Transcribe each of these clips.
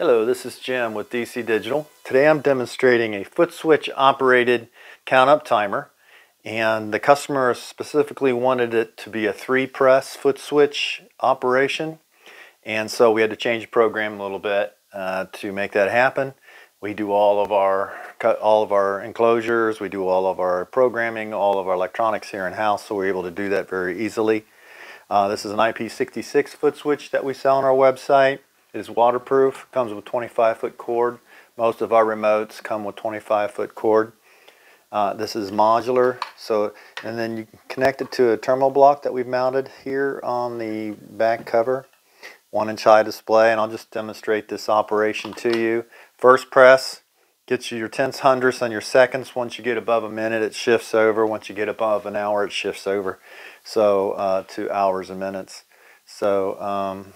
Hello, this is Jim with DC Digital. Today I'm demonstrating a foot switch operated count up timer and the customer specifically wanted it to be a three press foot switch operation and so we had to change the program a little bit uh, to make that happen. We do all of our all of our enclosures, we do all of our programming, all of our electronics here in house so we're able to do that very easily. Uh, this is an IP66 foot switch that we sell on our website. Is waterproof, comes with 25 foot cord. Most of our remotes come with 25 foot cord. Uh, this is modular, so and then you connect it to a terminal block that we've mounted here on the back cover. One inch high display, and I'll just demonstrate this operation to you. First press gets you your tenths, hundredths, and your seconds. Once you get above a minute, it shifts over. Once you get above an hour, it shifts over. So uh, to hours and minutes. So um,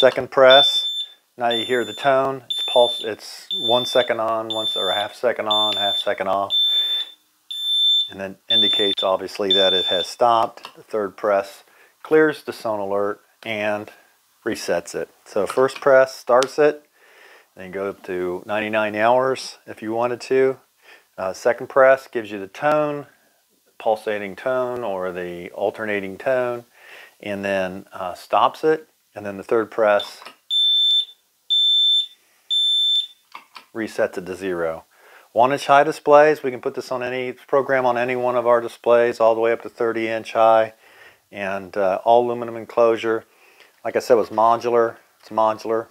second press. Now you hear the tone. It's pulse. It's one second on, once or a half second on, half second off, and then indicates obviously that it has stopped. The third press clears the Sonalert and resets it. So first press starts it, then go to 99 hours if you wanted to. Uh, second press gives you the tone, pulsating tone or the alternating tone, and then uh, stops it and then the third press resets it to zero. One inch high displays, we can put this on any program on any one of our displays all the way up to 30 inch high and uh, all aluminum enclosure. Like I said, it was modular. It's modular.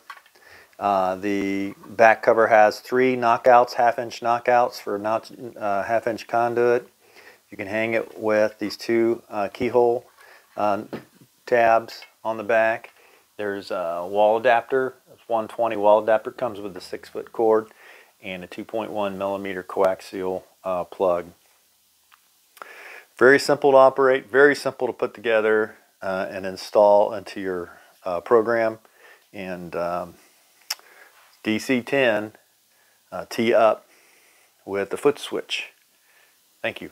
Uh, the back cover has three knockouts, half inch knockouts for uh, half inch conduit. You can hang it with these two uh, keyhole uh, tabs on the back. There's a wall adapter, 120 wall adapter, comes with a 6 foot cord and a 2.1 millimeter coaxial uh, plug. Very simple to operate, very simple to put together uh, and install into your uh, program. And um, DC10 uh, T-UP with the foot switch. Thank you.